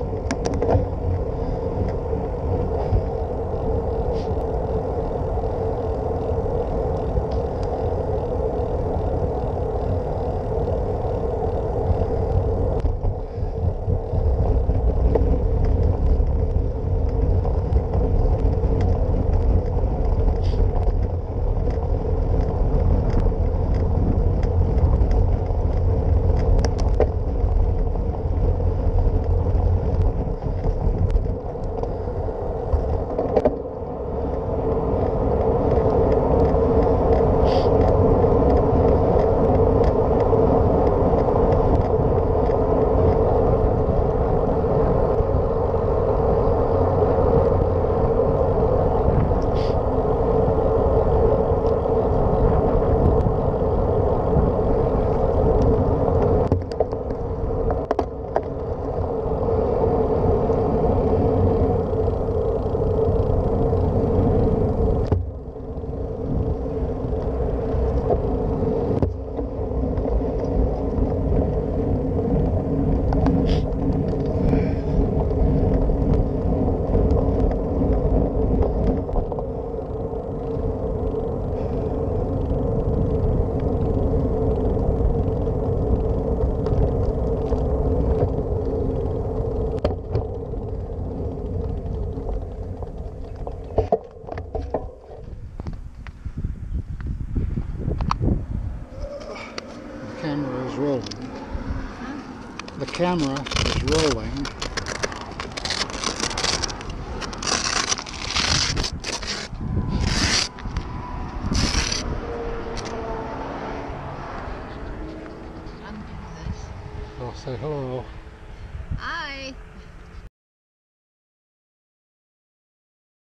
The camera is rolling. The camera is rolling. I'll oh, say hello.